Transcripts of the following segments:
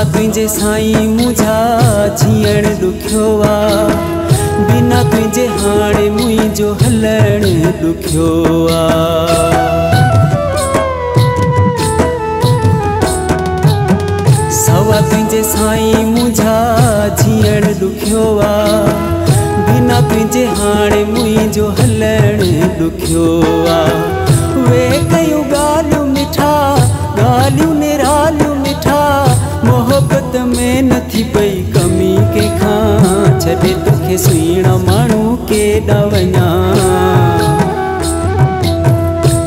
بنا سوا تنهنجي سائين منهنجا جيئڻ ڏکيو آهي. بنا تنهنجي هاڻي منهنجو هلڻ سهڻا ماڻهو ڪيڏا وڃان؟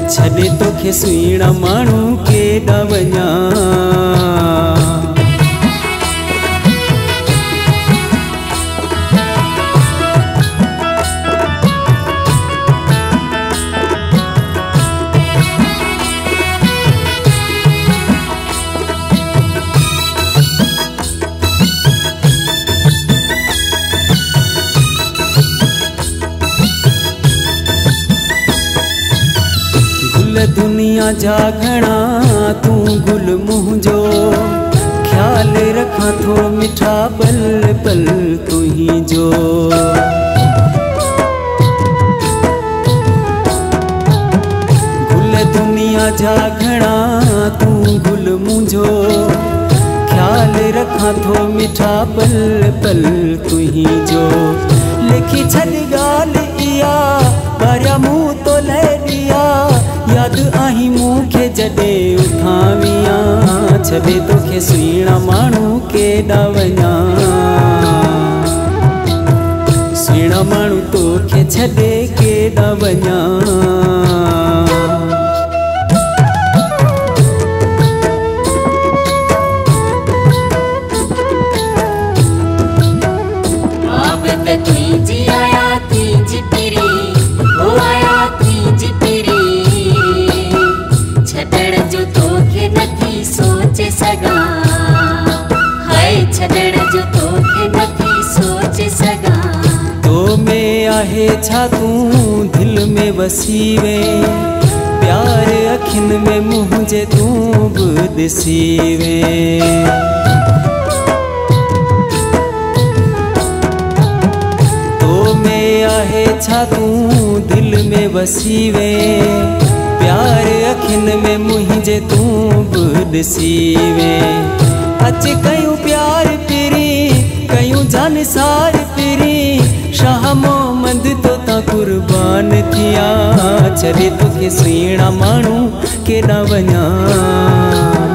ڇڏي توکي سهڻا ماڻهو ڪيڏا وڃان गुल दुनिया जा घणा तूं गुल मुंहिंजो ख़्यालु रखां थो मिठा पल पल तुंहिंजो गुल दुनिया जा घणा तूं गुल मुंहिंजो ख़्यालु रखां थो मिठा पल पल तुंहिंजो लिखी छॾ ॻाल्हि जॾहिं उठावियाँ, छॾे तोखे सुहिणा माण्हू केॾा वञा। सुहिणा माण्हू तोखे छॾे केॾा वञा। मोहब्बत तुंहिंजी آهي ڇا تون دل ۾ وسي وي پيار اکين ۾ منهنجي تون به ڏسي وي تو ۾ آهي ڇا تون دل ۾ وسي وي پيار اکين ۾ منهنجي تون به ڏسي وي اچ ڪيون پيار پري ڪيون جانسار ڇڏي توکي سهڻا ماڻهو ڪيڏا وڃان.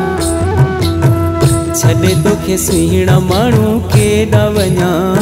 ڇڏي توکي سهڻا ماڻهو ڪيڏا وڃان